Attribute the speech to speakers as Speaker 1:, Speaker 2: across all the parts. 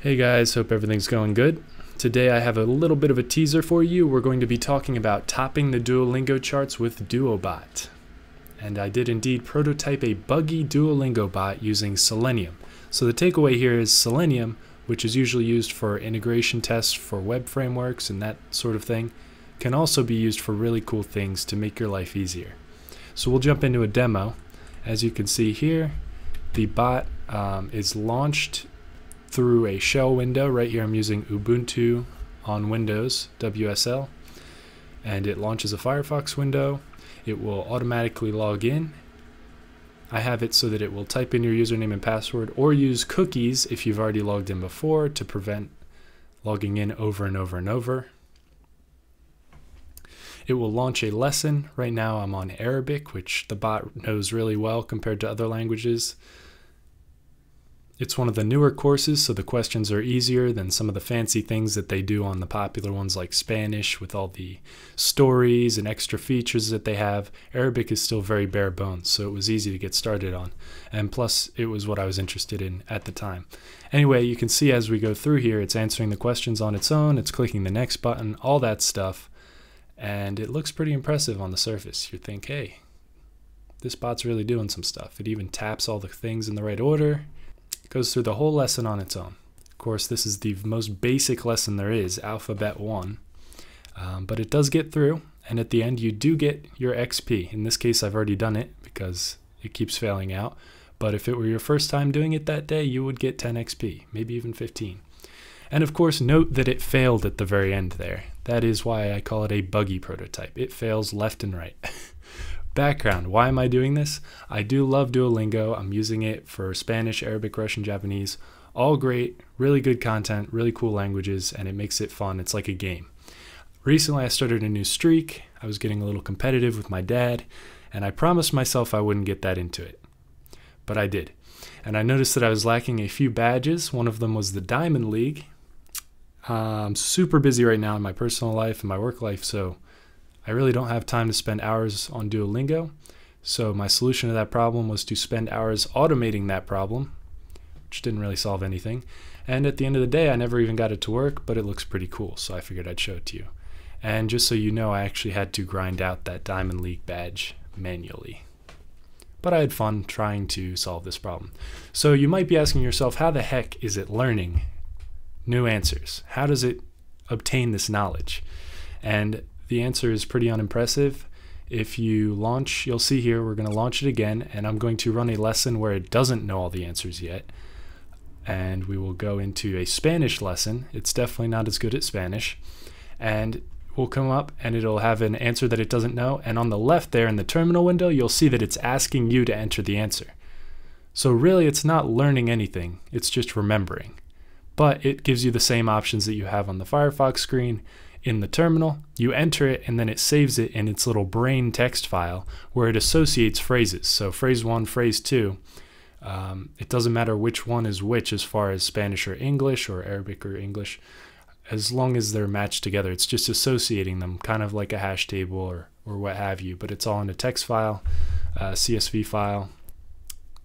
Speaker 1: Hey guys, hope everything's going good. Today I have a little bit of a teaser for you. We're going to be talking about topping the Duolingo charts with Duobot. And I did indeed prototype a buggy Duolingo bot using Selenium. So the takeaway here is Selenium, which is usually used for integration tests for web frameworks and that sort of thing, can also be used for really cool things to make your life easier. So we'll jump into a demo. As you can see here, the bot um, is launched through a shell window. Right here I'm using Ubuntu on Windows, WSL, and it launches a Firefox window. It will automatically log in. I have it so that it will type in your username and password or use cookies if you've already logged in before to prevent logging in over and over and over. It will launch a lesson. Right now I'm on Arabic, which the bot knows really well compared to other languages. It's one of the newer courses, so the questions are easier than some of the fancy things that they do on the popular ones like Spanish with all the stories and extra features that they have. Arabic is still very bare bones, so it was easy to get started on. And plus, it was what I was interested in at the time. Anyway, you can see as we go through here, it's answering the questions on its own, it's clicking the next button, all that stuff. And it looks pretty impressive on the surface. You think, hey, this bot's really doing some stuff. It even taps all the things in the right order goes through the whole lesson on its own. Of course, this is the most basic lesson there is, Alphabet 1. Um, but it does get through, and at the end, you do get your XP. In this case, I've already done it because it keeps failing out. But if it were your first time doing it that day, you would get 10 XP, maybe even 15. And of course, note that it failed at the very end there. That is why I call it a buggy prototype. It fails left and right. Background Why am I doing this? I do love Duolingo. I'm using it for Spanish, Arabic, Russian, Japanese. All great, really good content, really cool languages, and it makes it fun. It's like a game. Recently, I started a new streak. I was getting a little competitive with my dad, and I promised myself I wouldn't get that into it. But I did. And I noticed that I was lacking a few badges. One of them was the Diamond League. Uh, I'm super busy right now in my personal life and my work life, so I really don't have time to spend hours on Duolingo. So my solution to that problem was to spend hours automating that problem, which didn't really solve anything. And at the end of the day, I never even got it to work, but it looks pretty cool, so I figured I'd show it to you. And just so you know, I actually had to grind out that Diamond League badge manually. But I had fun trying to solve this problem. So you might be asking yourself, how the heck is it learning new answers? How does it obtain this knowledge? And the answer is pretty unimpressive. If you launch, you'll see here, we're going to launch it again, and I'm going to run a lesson where it doesn't know all the answers yet. And we will go into a Spanish lesson. It's definitely not as good at Spanish. And we'll come up and it'll have an answer that it doesn't know. And on the left there in the terminal window, you'll see that it's asking you to enter the answer. So really, it's not learning anything, it's just remembering. But it gives you the same options that you have on the Firefox screen in the terminal, you enter it and then it saves it in its little brain text file where it associates phrases. So phrase one, phrase two, um, it doesn't matter which one is which as far as Spanish or English or Arabic or English, as long as they're matched together. It's just associating them, kind of like a hash table or, or what have you, but it's all in a text file, CSV file.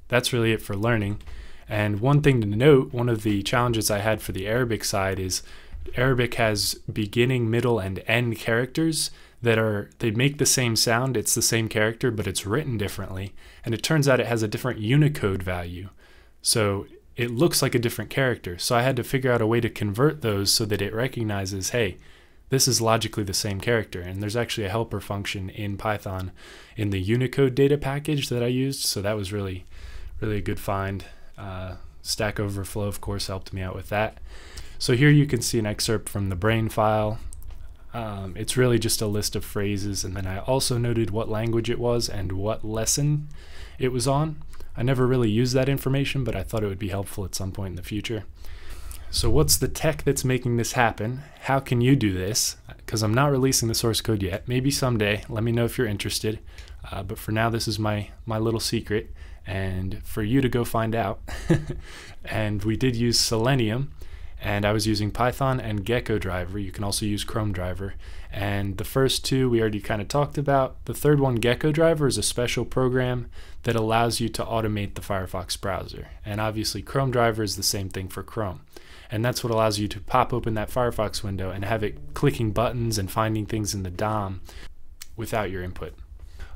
Speaker 1: That's really it for learning. And one thing to note, one of the challenges I had for the Arabic side is Arabic has beginning, middle, and end characters that are they make the same sound, it's the same character, but it's written differently. And it turns out it has a different Unicode value. So it looks like a different character. So I had to figure out a way to convert those so that it recognizes, hey, this is logically the same character. And there's actually a helper function in Python in the Unicode data package that I used. So that was really, really a good find. Uh, Stack Overflow, of course, helped me out with that. So here you can see an excerpt from the brain file. Um, it's really just a list of phrases and then I also noted what language it was and what lesson it was on. I never really used that information but I thought it would be helpful at some point in the future. So what's the tech that's making this happen? How can you do this? Because I'm not releasing the source code yet. Maybe someday. Let me know if you're interested. Uh, but for now, this is my, my little secret and for you to go find out. and we did use Selenium and I was using Python and Gecko driver. You can also use Chrome driver. And the first two we already kind of talked about. The third one, Gecko driver, is a special program that allows you to automate the Firefox browser. And obviously Chrome driver is the same thing for Chrome. And that's what allows you to pop open that Firefox window and have it clicking buttons and finding things in the DOM without your input.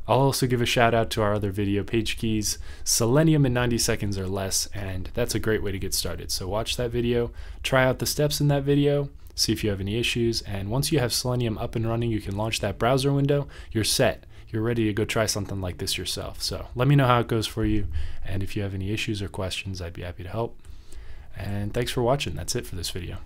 Speaker 1: I'll also give a shout out to our other video PageKey's, Selenium in 90 seconds or less, and that's a great way to get started. So watch that video, try out the steps in that video, see if you have any issues, and once you have Selenium up and running, you can launch that browser window, you're set. You're ready to go try something like this yourself. So let me know how it goes for you, and if you have any issues or questions, I'd be happy to help. And thanks for watching. That's it for this video.